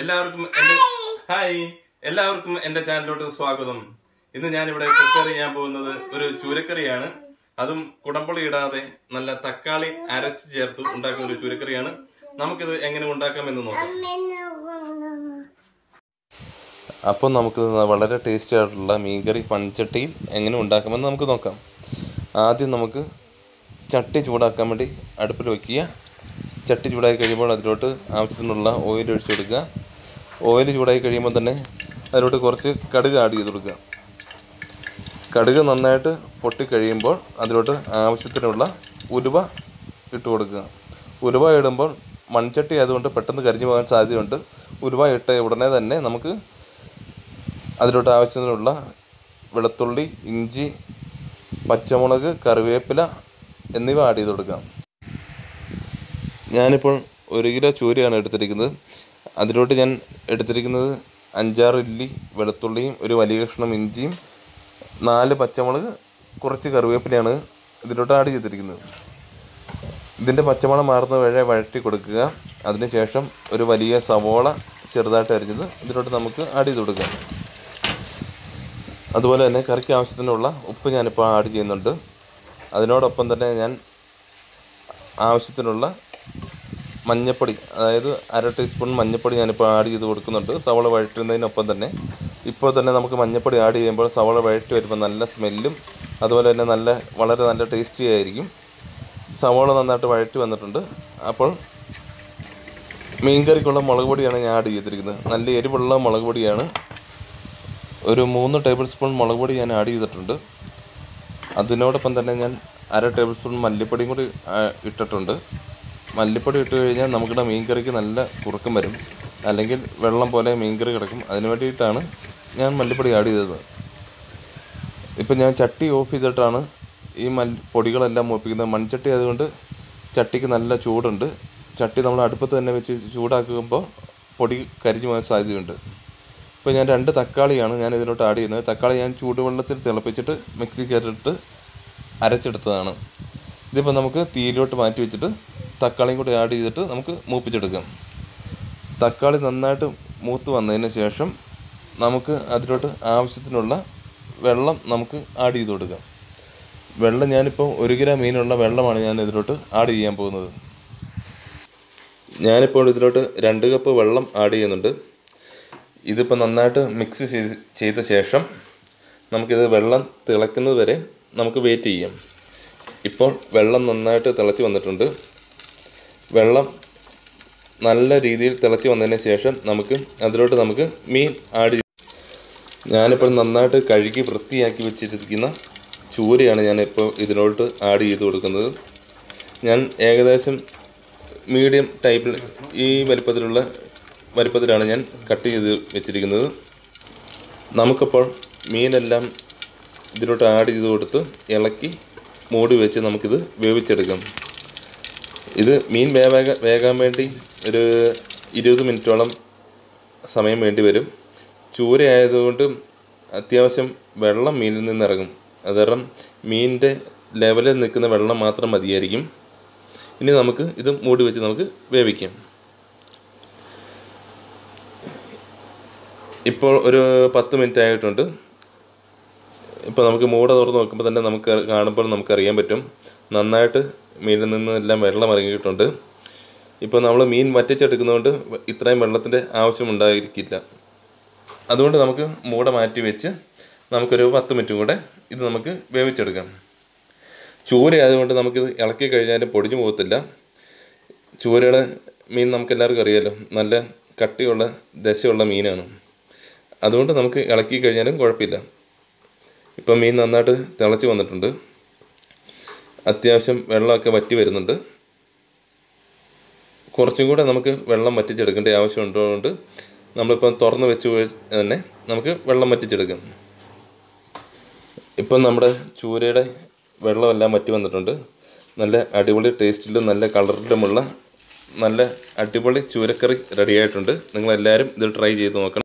എല്ലാവർക്കും ഹായ്. എല്ലാവർക്കും എന്റെ ചാനലിലോട്ട് സ്വാഗതം. ഇന്ന് ഞാൻ ഇവിടെ പ്രിപ്പയർ ചെയ്യാൻ പോകുന്നത് ഒരു ചൂരക്കറിയാണ്. അതും കുടംപുളി ഇടാതെ നല്ല തക്കാളി അരച്ച് ചേർത്ത് ഉണ്ടാക്കുന്ന ഒരു ചൂരക്കറിയാണ്. നമുക്കിത് എങ്ങനെ ഉണ്ടാക്കാം എന്ന് നോക്കാം. അപ്പോൾ നമുക്ക് വളരെ ടേസ്റ്റി ആയിട്ടുള്ള മീൻകറി പഞ്ചട്ടിയിൽ എങ്ങനെ ഉണ്ടാക്കാമെന്ന് നമുക്ക് നോക്കാം. ആദ്യം നമുക്ക് ചട്ടി ചൂടാക്കാൻ വേണ്ടി അടുപ്പിൽ വയ്ക്കുക ചട്ടി ചൂടായി കഴിയുമ്പോൾ അതിലോട്ട് ആവശ്യത്തിനുള്ള ഓയിൽ ഒഴിച്ചു കൊടുക്കുക. ഓയിൽ ചൂടായി കഴിയുമ്പോൾ തന്നെ അതിലോട്ട് കുറച്ച് കടുക് ആഡ് ചെയ്ത് കൊടുക്കുക. കടുക് നന്നായിട്ട് പൊട്ടിക്കഴിയുമ്പോൾ അതിലോട്ട് ആവശ്യത്തിനുള്ള ഉലുവ ഇട്ട് കൊടുക്കുക. ഉലുവ ഇടുമ്പോൾ മൺചട്ടി ആയതുകൊണ്ട് പെട്ടെന്ന് കരിഞ്ഞു പോകാൻ സാധ്യതയുണ്ട്. ഉലുവ ഇട്ട ഉടനെ തന്നെ നമുക്ക് അതിലോട്ട് ആവശ്യത്തിനുള്ള വെളുത്തുള്ളി ഇഞ്ചി പച്ചമുളക് കറിവേപ്പില എന്നിവ ആഡ് ചെയ്ത് കൊടുക്കാം. ഞാനിപ്പോൾ ഒരു കിലോ ചൂരയാണ് എടുത്തിരിക്കുന്നത്. അതിലോട്ട് ഞാൻ എടുത്തിരിക്കുന്നത് അഞ്ചാറ് ഇല്ലി വെളുത്തുള്ളിയും ഒരു വലിയ കഷ്ണം ഇഞ്ചിയും നാല് പച്ചമുളക് കുറച്ച് കറിവേപ്പിലയാണ് ഇതിലോട്ട് ആഡ് ചെയ്തിരിക്കുന്നത്. ഇതിന്റെ പച്ചമണം മാറുന്ന വരെ വഴറ്റി കൊടുക്കുക. അതിനുശേഷം ഒരു വലിയ സവോള ചെറുതായിട്ട് അരിഞ്ഞത് ഇതിലോട്ട് നമുക്ക് ആഡ് ചെയ്ത് കൊടുക്കാം. അതുപോലെ തന്നെ കറിക്ക് ആവശ്യത്തിനുള്ള ഉപ്പ് ഞാനിപ്പോൾ ആഡ് ചെയ്യുന്നുണ്ട്. അതിനോടൊപ്പം തന്നെ ഞാൻ ആവശ്യത്തിനുള്ള മഞ്ഞപ്പൊടി അതായത് അര ടീസ്പൂൺ മഞ്ഞപ്പൊടി ഞാനിപ്പോൾ ആഡ് ചെയ്ത് കൊടുക്കുന്നുണ്ട്. സവള വഴറ്റുന്നതിനൊപ്പം തന്നെ. ഇപ്പോൾ തന്നെ നമുക്ക് മഞ്ഞപ്പൊടി ആഡ് ചെയ്യുമ്പോൾ സവള വഴറ്റി വരുമ്പോൾ നല്ല സ്മെല്ലും അതുപോലെ തന്നെ നല്ല വളരെ നല്ല ടേസ്റ്റി ആയിരിക്കും. സവോള നന്നായിട്ട് വഴറ്റി വന്നിട്ടുണ്ട്. അപ്പോൾ മീൻകറിക്കുള്ള മുളക് പൊടിയാണ് ഞാൻ ആഡ് ചെയ്തിരിക്കുന്നത്. നല്ല എരിവുള്ള മുളക് പൊടിയാണ്. ഒരു മൂന്ന് ടേബിൾ സ്പൂൺ മുളക് പൊടി ഞാൻ ആഡ് ചെയ്തിട്ടുണ്ട്. അതിനോടൊപ്പം തന്നെ ഞാൻ അര ടേബിൾ സ്പൂൺ മല്ലിപ്പൊടിയും കൂടി ഇട്ടിട്ടുണ്ട്. മല്ലിപ്പൊടി ഇട്ട് കഴിഞ്ഞാൽ നമുക്കിവിടെ മീൻകറിക്ക് നല്ല കുറുക്കം വരും. അല്ലെങ്കിൽ വെള്ളം പോലെ മീൻകറി കിടക്കും. അതിന് വേണ്ടിയിട്ടാണ് ഞാൻ മല്ലിപ്പൊടി ആഡ് ചെയ്തത്. ഇപ്പം ഞാൻ ചട്ടി ഓഫ് ചെയ്തിട്ടാണ് ഈ മല്ലി പൊടികളെല്ലാം മൂപ്പിക്കുന്നത്. മൺചട്ടി ആയതുകൊണ്ട് ചട്ടിക്ക് നല്ല ചൂടുണ്ട്. ചട്ടി നമ്മൾ അടുപ്പത്ത് തന്നെ വെച്ച് ചൂടാക്കുമ്പോൾ പൊടി കരിഞ്ഞു പോകാൻ സാധ്യതയുണ്ട്. ഇപ്പോൾ ഞാൻ രണ്ട് തക്കാളിയാണ് ഞാൻ ഇതിലോട്ട് ആഡ് ചെയ്യുന്നത്. തക്കാളി ഞാൻ ചൂടുവെള്ളത്തിൽ തിളപ്പിച്ചിട്ട് മിക്സിക്കകത്തിട്ട് അരച്ചെടുത്തതാണ്. ഇതിപ്പോൾ നമുക്ക് തീയിലോട്ട് മാറ്റി വെച്ചിട്ട് തക്കാളിയും കൂടി ആഡ് ചെയ്തിട്ട് നമുക്ക് മൂപ്പിച്ചെടുക്കാം. തക്കാളി നന്നായിട്ട് മൂത്ത് വന്നതിന് ശേഷം നമുക്ക് അതിലോട്ട് ആവശ്യത്തിനുള്ള വെള്ളം നമുക്ക് ആഡ് ചെയ്ത് കൊടുക്കാം. വെള്ളം ഞാനിപ്പോൾ ഒരു കിലോ മീനുള്ള വെള്ളമാണ് ഞാൻ ഇതിലോട്ട് ആഡ് ചെയ്യാൻ പോകുന്നത്. ഞാനിപ്പോൾ ഇതിലോട്ട് രണ്ട് കപ്പ് വെള്ളം ആഡ് ചെയ്യുന്നുണ്ട്. ഇതിപ്പോൾ നന്നായിട്ട് മിക്സ് ചെയ്ത ശേഷം നമുക്കിത് വെള്ളം തിളക്കുന്നത് വരെ നമുക്ക് വെയിറ്റ് ചെയ്യാം. ഇപ്പോൾ വെള്ളം നന്നായിട്ട് തിളച്ച് വന്നിട്ടുണ്ട്. വെള്ളം നല്ല രീതിയിൽ തിളച്ച് വന്നതിന് ശേഷം നമുക്ക് അതിലോട്ട് നമുക്ക് മീൻ ആഡ് ഞാനിപ്പോൾ നന്നായിട്ട് കഴുകി വൃത്തിയാക്കി വെച്ചിരിക്കുന്ന ചൂരയാണ് ഞാനിപ്പോൾ ഇതിലോട്ട് ആഡ് ചെയ്ത് കൊടുക്കുന്നത്. ഞാൻ ഏകദേശം മീഡിയം ടൈപ്പിൽ ഈ വലിപ്പത്തിലുള്ള വലിപ്പത്തിലാണ് ഞാൻ കട്ട് ചെയ്ത് വെച്ചിരിക്കുന്നത്. നമുക്കിപ്പോൾ മീനെല്ലാം ഇതിലോട്ട് ആഡ് ചെയ്ത് കൊടുത്ത് ഇളക്കി മൂടി വെച്ച് നമുക്കിത് വേവിച്ചെടുക്കാം. ഇത് മീൻ വേവാക വേകാൻ വേണ്ടി ഒരു ഇരുപത് മിനിറ്റോളം സമയം വേണ്ടി വരും. ചൂര ആയതുകൊണ്ട് അത്യാവശ്യം വെള്ളം മീനിൽ നിന്ന് ഇറങ്ങും അത് കാരണം മീനിന്റെ ലെവലിൽ നിൽക്കുന്ന വെള്ളം മാത്രം മതിയായിരിക്കും. ഇനി നമുക്ക് ഇത് മൂടി വെച്ച് നമുക്ക് വേവിക്കാം. ഇപ്പോൾ ഒരു പത്ത് മിനിറ്റ് ആയിട്ടുണ്ട്. ഇപ്പോൾ നമുക്ക് മൂട തുറന്ന് നോക്കുമ്പോൾ തന്നെ നമുക്ക് കാണുമ്പോൾ നമുക്കറിയാൻ പറ്റും. നന്നായിട്ട് മീനിൽ നിന്നെല്ലാം വെള്ളം ഇറങ്ങിയിട്ടുണ്ട്. ഇപ്പോൾ നമ്മൾ മീൻ വറ്റിച്ചെടുക്കുന്നതുകൊണ്ട് ഇത്രയും വെള്ളത്തിന്റെ ആവശ്യമുണ്ടായിരിക്കില്ല. അതുകൊണ്ട് നമുക്ക് മൂട മാറ്റി വെച്ച് നമുക്കൊരു പത്ത് മിനിറ്റും കൂടെ ഇത് നമുക്ക് വേവിച്ചെടുക്കാം. ചൂര ആയതുകൊണ്ട് നമുക്കിത് ഇളക്കി കഴിഞ്ഞാൽ പൊടിഞ്ഞു പോകത്തില്ല. ചൂരയുടെ മീൻ നമുക്ക് എല്ലാവർക്കും അറിയാമല്ലോ നല്ല കട്ടിയുള്ള ദശയുള്ള മീനാണ്. അതുകൊണ്ട് നമുക്ക് ഇളക്കി കഴിഞ്ഞാലും കുഴപ്പമില്ല. ഇപ്പം മീൻ നന്നായിട്ട് തിളച്ച് വന്നിട്ടുണ്ട്. അത്യാവശ്യം വെള്ളമൊക്കെ വറ്റി വരുന്നുണ്ട്. കുറച്ചും കൂടെ നമുക്ക് വെള്ളം വറ്റിച്ചെടുക്കേണ്ട ആവശ്യമുള്ളതുകൊണ്ട് നമ്മളിപ്പം തുറന്ന് വെച്ച് തന്നെ നമുക്ക് വെള്ളം വറ്റിച്ചെടുക്കാം. ഇപ്പം നമ്മുടെ ചൂരയുടെ വെള്ളമെല്ലാം വറ്റി വന്നിട്ടുണ്ട്. നല്ല അടിപൊളി ടേസ്റ്റിലും നല്ല കളറിലുമുള്ള നല്ല അടിപൊളി ചൂരക്കറി റെഡിയായിട്ടുണ്ട്. നിങ്ങളെല്ലാവരും ഇത് ട്രൈ ചെയ്ത് നോക്കണം.